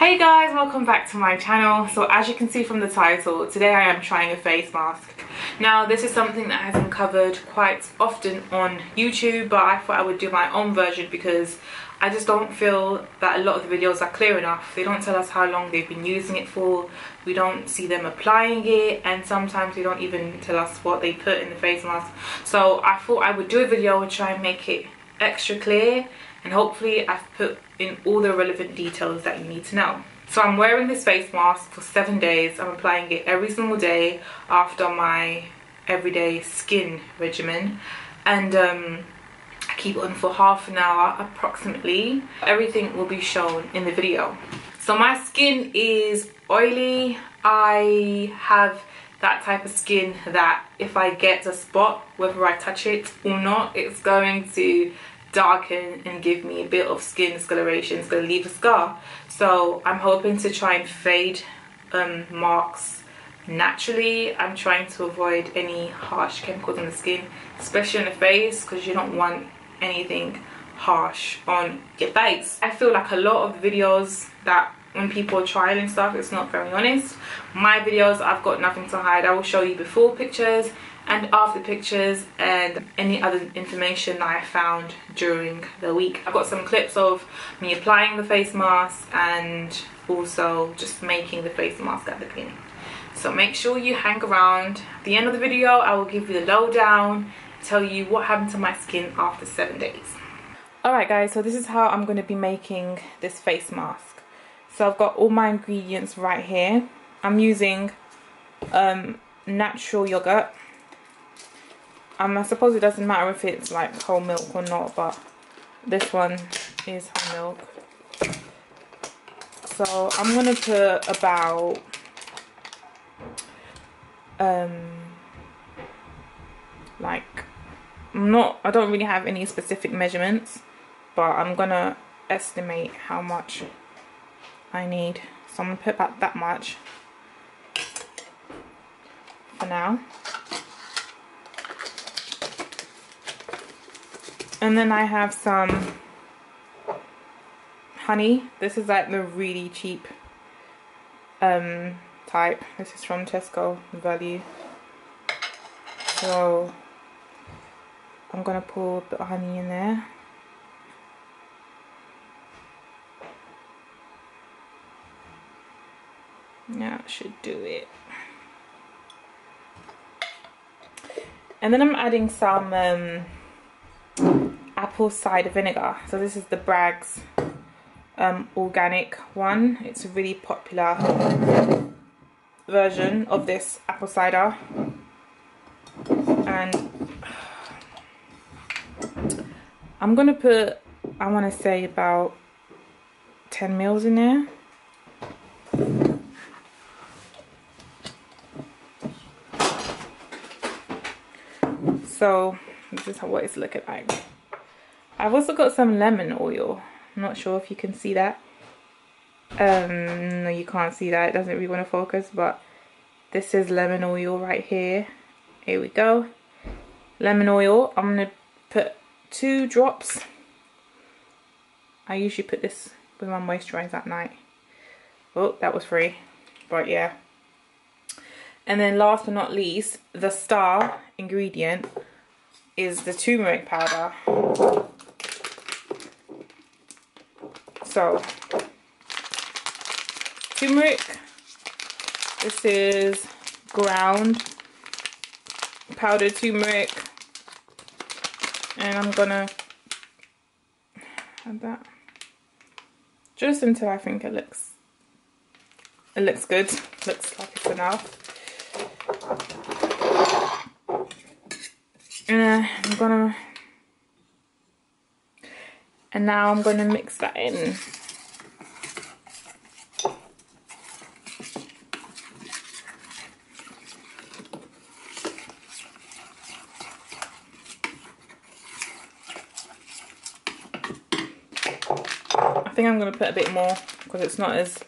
Hey guys, welcome back to my channel. So as you can see from the title, today I am trying a face mask. Now this is something that has been covered quite often on YouTube, but I thought I would do my own version because I just don't feel that a lot of the videos are clear enough. They don't tell us how long they've been using it for, we don't see them applying it, and sometimes they don't even tell us what they put in the face mask. So I thought I would do a video and try and make it extra clear and hopefully I've put in all the relevant details that you need to know. So I'm wearing this face mask for seven days. I'm applying it every single day after my everyday skin regimen and um, I keep it on for half an hour approximately. Everything will be shown in the video. So my skin is oily. I have that type of skin that if I get a spot, whether I touch it or not, it's going to darken and give me a bit of skin discoloration. It's going to leave a scar. So I'm hoping to try and fade um, marks naturally. I'm trying to avoid any harsh chemicals on the skin, especially on the face because you don't want anything harsh on your face. I feel like a lot of videos that when people are trialing stuff it's not very honest. My videos I've got nothing to hide. I will show you before pictures and after pictures and any other information that I found during the week. I've got some clips of me applying the face mask and also just making the face mask at the beginning. So make sure you hang around. At the end of the video, I will give you the lowdown, tell you what happened to my skin after seven days. Alright guys, so this is how I'm going to be making this face mask. So I've got all my ingredients right here. I'm using um, natural yogurt um, I suppose it doesn't matter if it's like whole milk or not, but this one is whole milk. So I'm gonna put about um like I'm not I don't really have any specific measurements, but I'm gonna estimate how much I need. So I'm gonna put about that much for now. And then I have some honey. This is like the really cheap um, type. This is from Tesco Value. So I'm gonna pour a bit of honey in there. Yeah, that should do it. And then I'm adding some um, apple cider vinegar. So this is the Bragg's um, organic one. It's a really popular version of this apple cider. And I'm going to put, I want to say about 10 mils in there. So this is what it's looking like. I've also got some lemon oil. I'm not sure if you can see that. Um, no, you can't see that. It doesn't really want to focus, but this is lemon oil right here. Here we go. Lemon oil. I'm going to put two drops. I usually put this with my moisturizer at night. Oh, that was free. But yeah. And then last but not least, the star ingredient is the turmeric powder. So, turmeric. This is ground powdered turmeric. And I'm gonna add that just until I think it looks it looks good. Looks like it's enough. And uh, I'm gonna and now I'm going to mix that in. I think I'm going to put a bit more because it's not as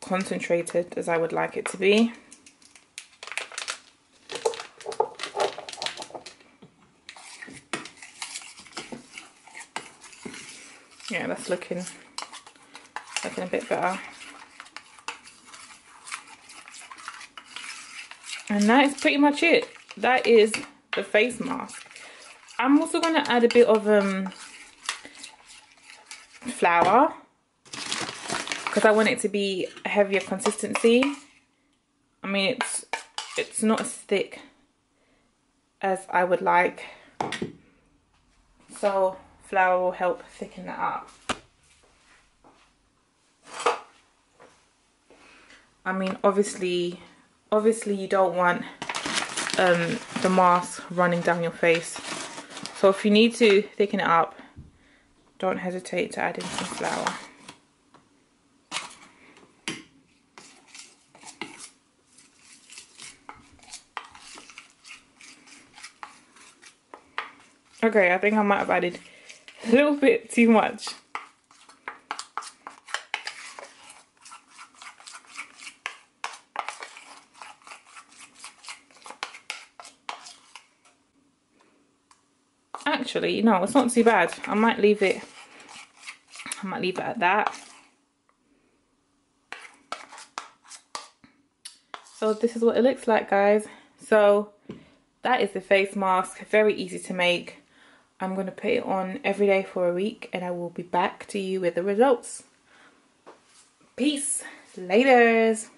concentrated as I would like it to be. yeah, that's looking looking a bit better. And that is pretty much it. That is the face mask. I'm also going to add a bit of um, flour because I want it to be a heavier consistency. I mean, it's it's not as thick as I would like. So flour will help thicken that up. I mean, obviously, obviously you don't want um, the mask running down your face. So if you need to thicken it up, don't hesitate to add in some flour. Okay, I think I might have added a little bit too much. Actually, no, it's not too bad. I might leave it, I might leave it at that. So this is what it looks like, guys. So that is the face mask, very easy to make. I'm going to put it on every day for a week and I will be back to you with the results. Peace. Laters.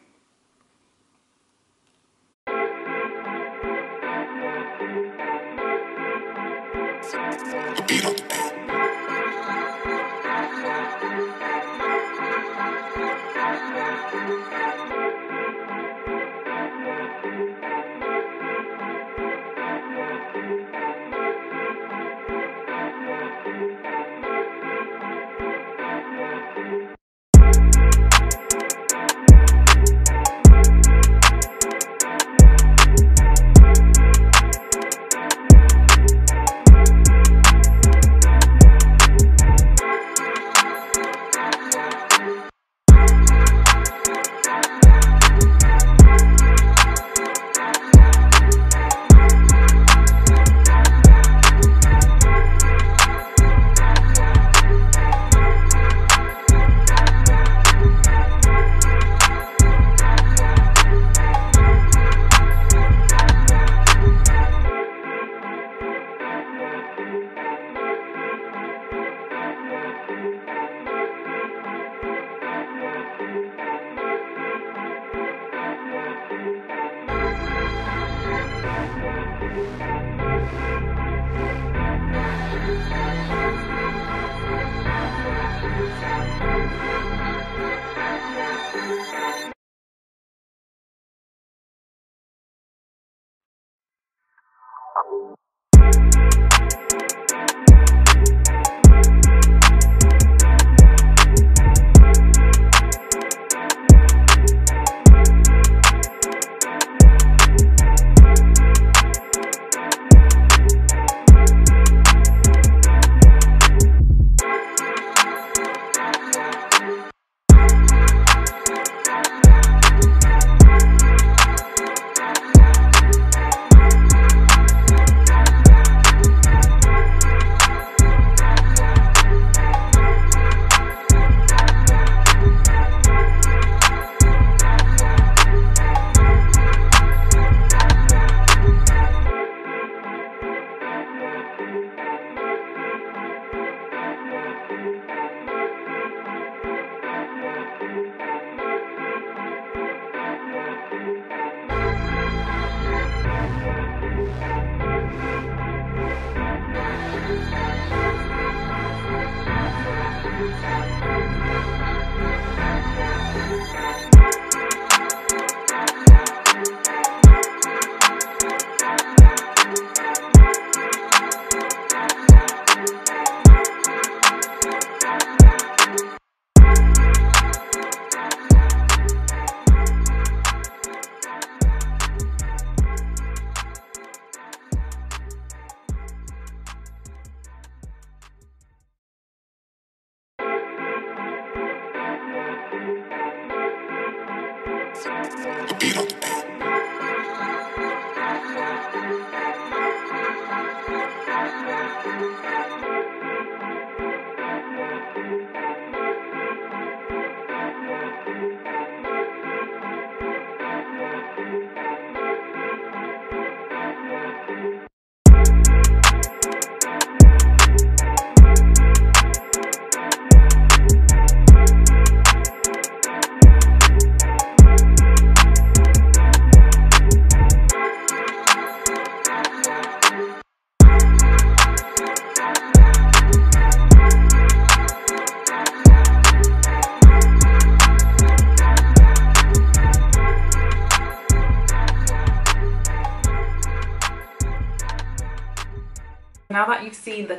The beat on the beat.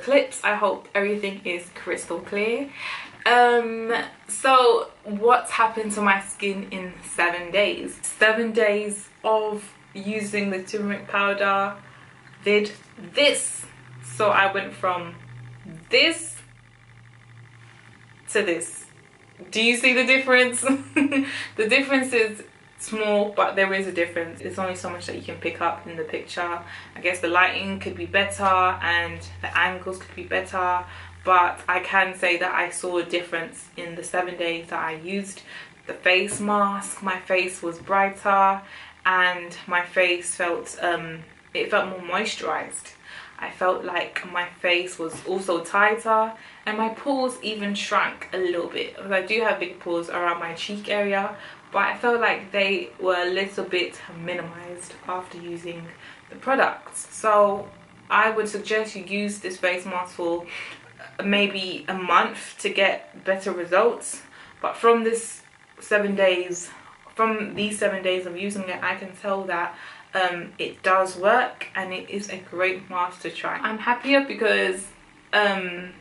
Clips I hope everything is crystal clear. Um so what's happened to my skin in seven days? Seven days of using the turmeric powder did this. So I went from this to this. Do you see the difference? The difference is small but there is a difference. There's only so much that you can pick up in the picture. I guess the lighting could be better and the angles could be better but i can say that i saw a difference in the seven days that i used the face mask. My face was brighter and my face felt um it felt more moisturized. I felt like my face was also tighter and my pores even shrank a little bit. Because I do have big pores around my cheek area but I felt like they were a little bit minimized after using the products so I would suggest you use this face mask for maybe a month to get better results. But from this seven days from these seven days of using it I can tell that um, it does work and it is a great mask to try. I'm happier because um,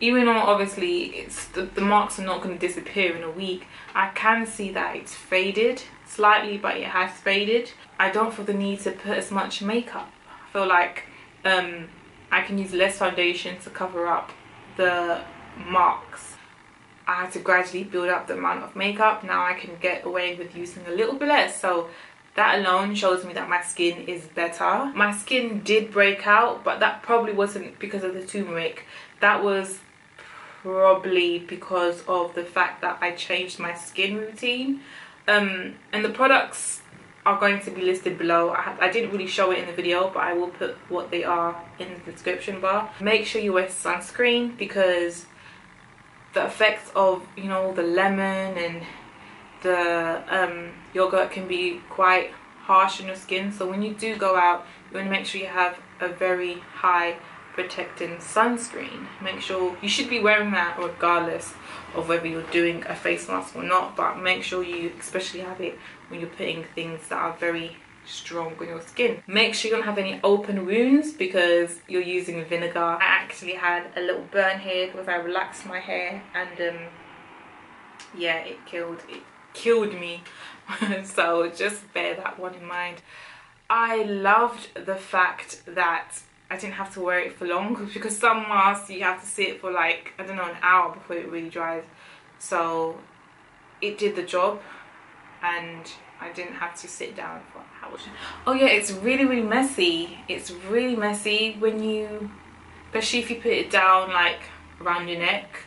even though obviously it's the, the marks are not going to disappear in a week I can see that it's faded slightly but it has faded. I don't feel the need to put as much makeup. I feel like um, I can use less foundation to cover up the marks. I had to gradually build up the amount of makeup. Now I can get away with using a little bit less so that alone shows me that my skin is better. My skin did break out but that probably wasn't because of the turmeric. That was probably because of the fact that I changed my skin routine. Um, and the products are going to be listed below. I, I, didn't really show it in the video but I will put what they are in the description bar. Make sure you wear sunscreen because the effects of you know the lemon and the um, yogurt can be quite harsh on your skin. So when you do go out you want to make sure you have a very high protecting sunscreen. Make sure you should be wearing that regardless of whether you're doing a face mask or not but make sure you especially have it when you're putting things that are very strong on your skin. Make sure you don't have any open wounds because you're using vinegar. I actually had a little burn here because i relaxed my hair and um yeah it killed it killed me. So just bear that one in mind. I loved the fact that I didn't have to wear it for long because some masks you have to sit for like I don't know an hour before it really dries. So it did the job and I didn't have to sit down for hours oh yeah it's really really messy. It's really messy when you especially if you put it down like around your neck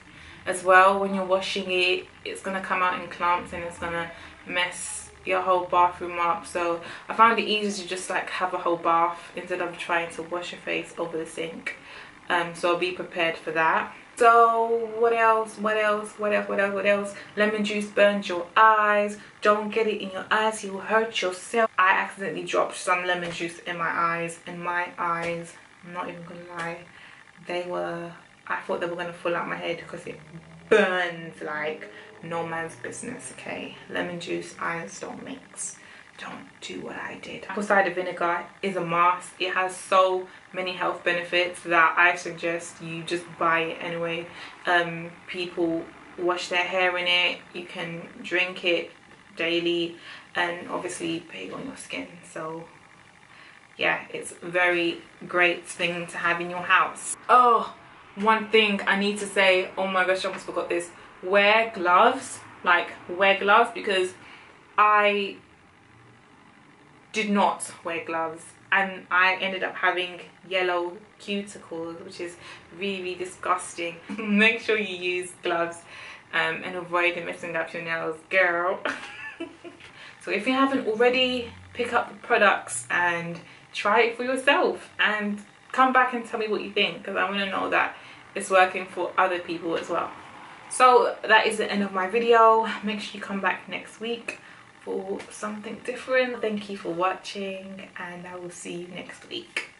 as well. When you're washing it it's gonna come out in clumps and it's gonna mess your whole bathroom up. So I found it easier to just like have a whole bath instead of trying to wash your face over the sink. Um, so be prepared for that. So what else what else what else what else what else? Lemon juice burns your eyes. Don't get it in your eyes you'll hurt yourself. I accidentally dropped some lemon juice in my eyes and my eyes I'm not even gonna lie they were I thought they were gonna fall out my head because it burns like no man's business okay? Lemon juice ironstone mix. Don't do what i did. Apple cider vinegar is a must. It has so many health benefits that i suggest you just buy it anyway. Um, people wash their hair in it. You can drink it daily and obviously it on your skin. So yeah it's a very great thing to have in your house. Oh one thing i need to say. Oh my gosh i almost forgot this wear gloves like wear gloves because I did not wear gloves. And I ended up having yellow cuticles which is really disgusting. Make sure you use gloves um, and avoid messing up your nails girl. So if you haven't already pick up the products and try it for yourself. And come back and tell me what you think because I want to know that it's working for other people as well so that is the end of my video. Make sure you come back next week for something different. Thank you for watching and i will see you next week